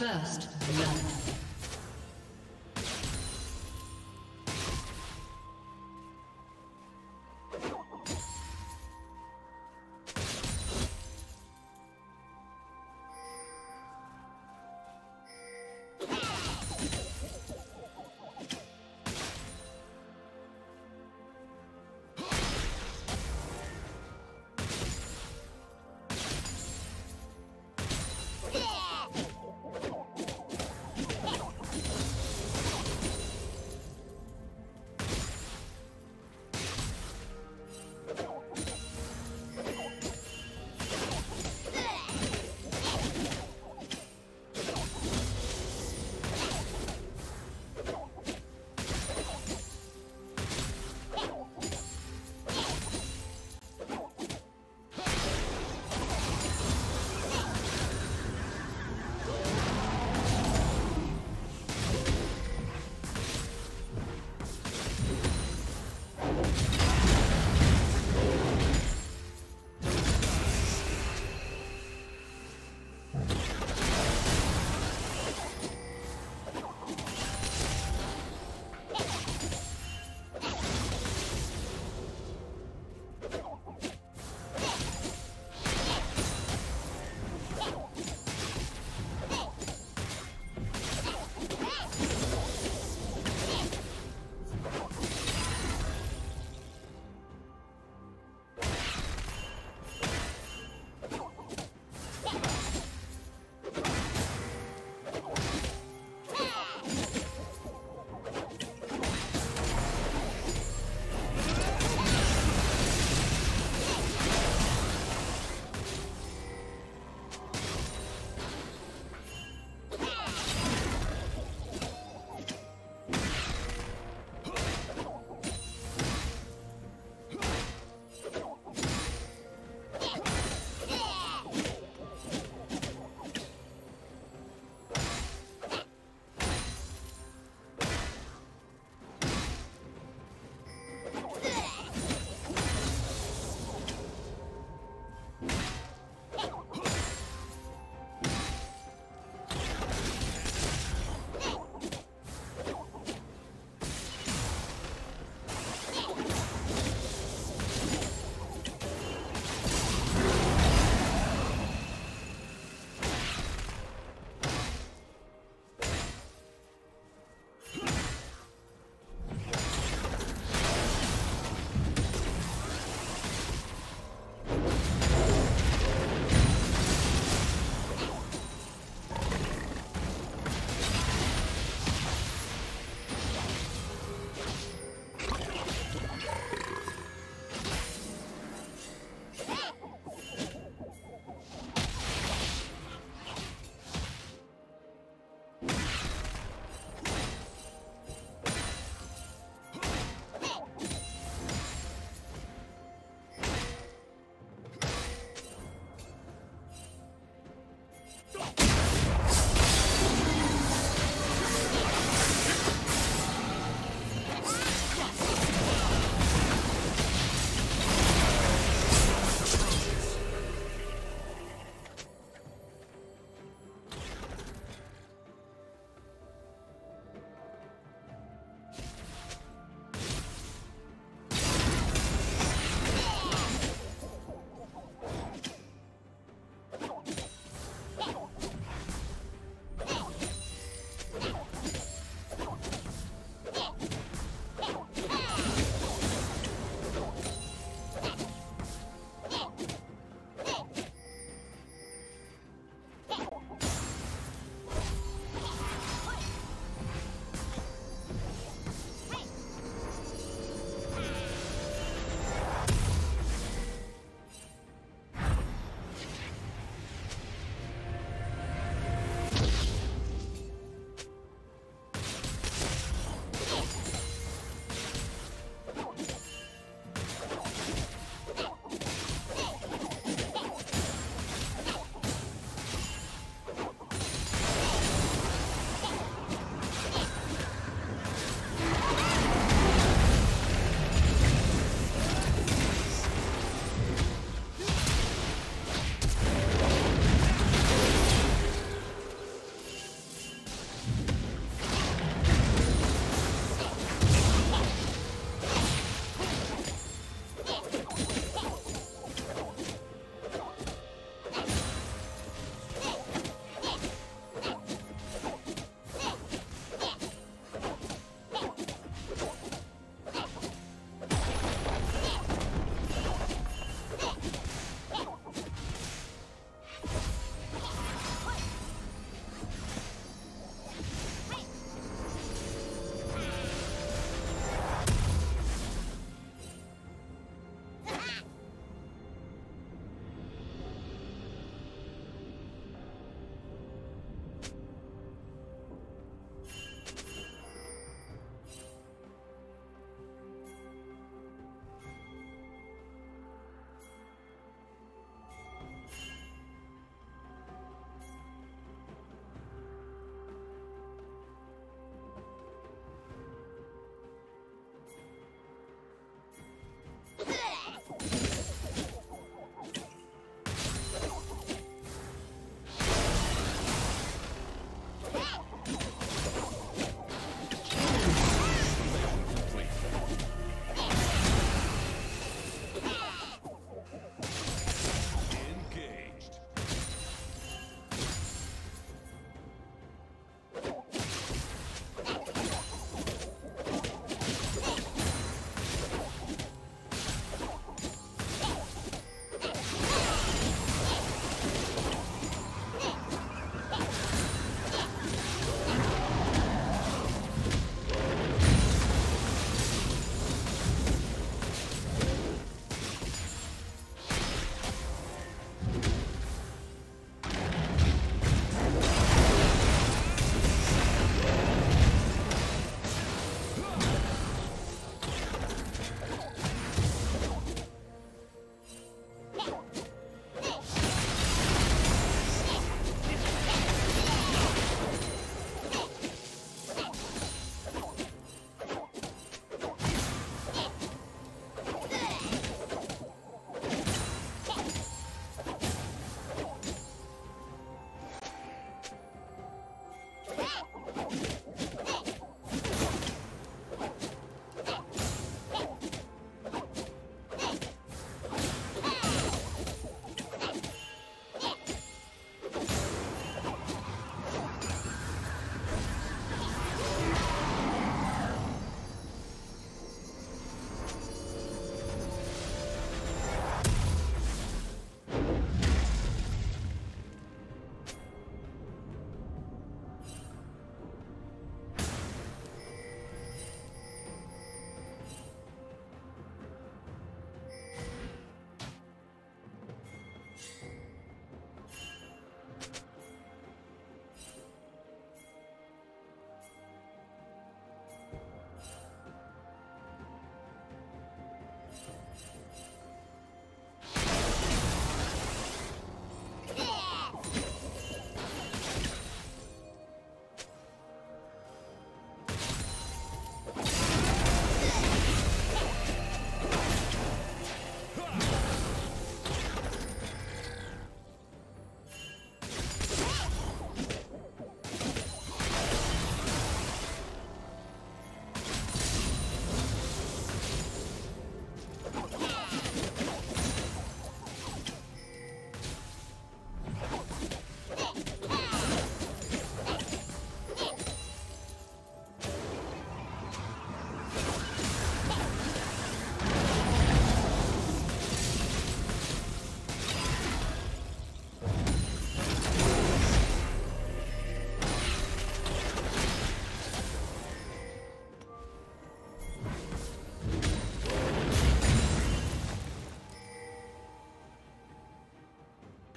First.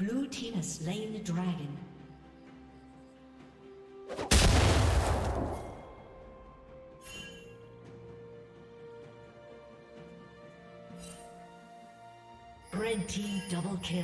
Blue team has slain the dragon. Red team double kill.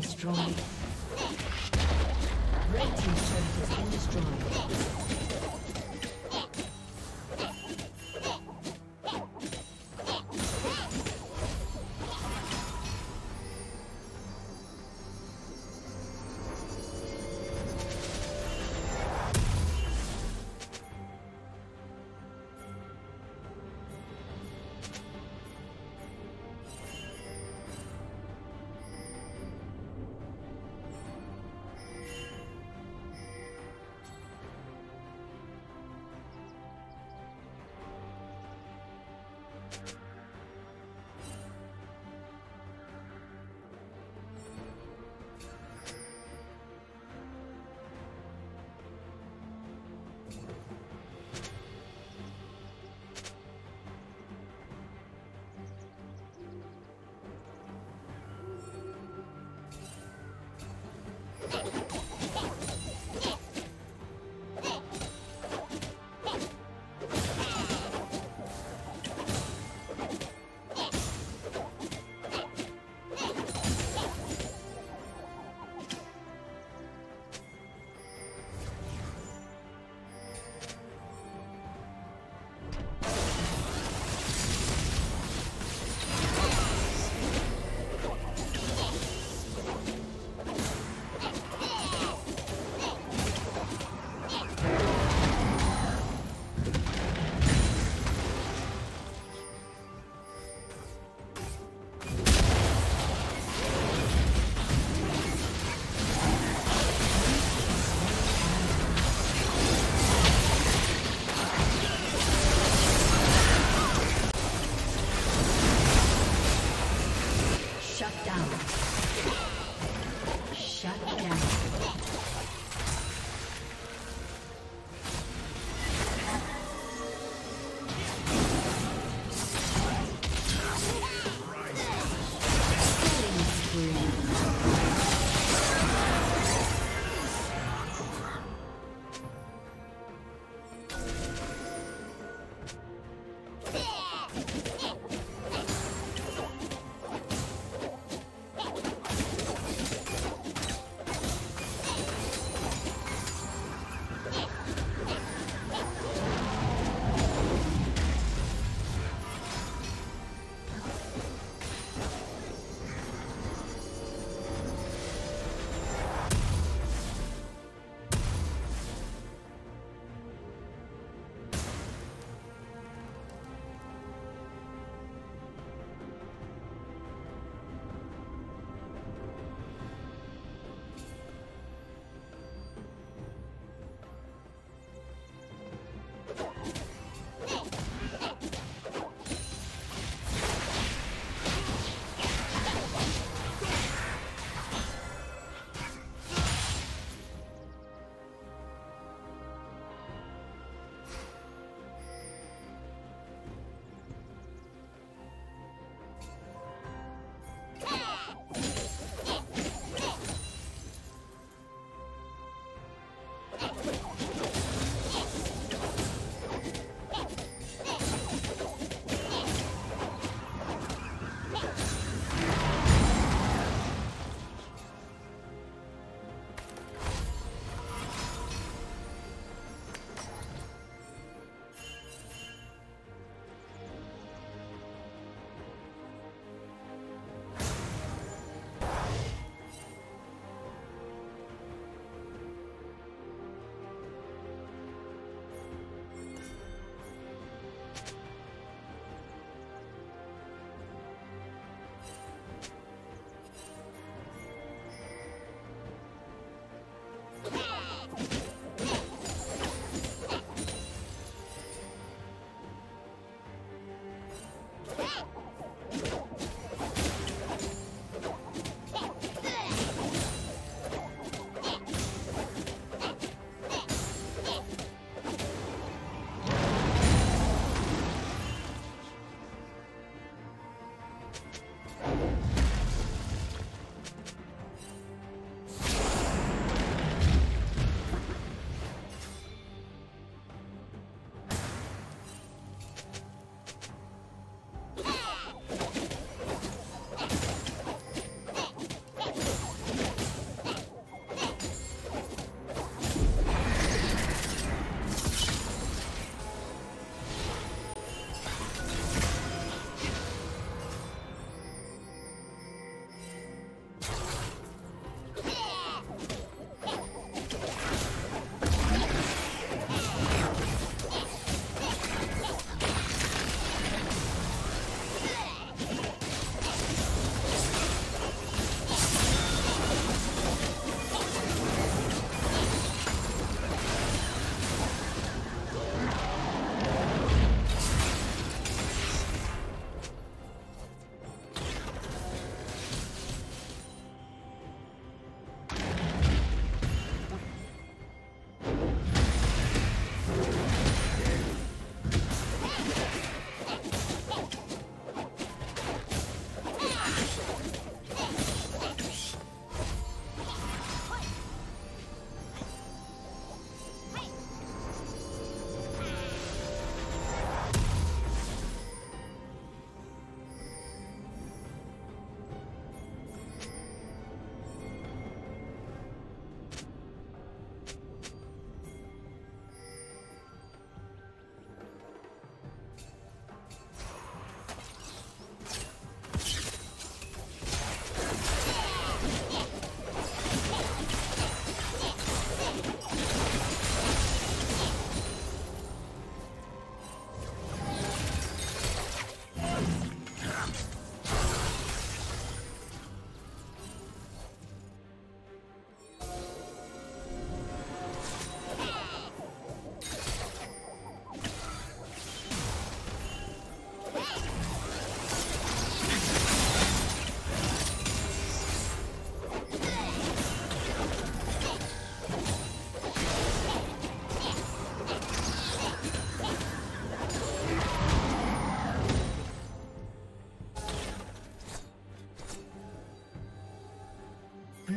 Destroyed.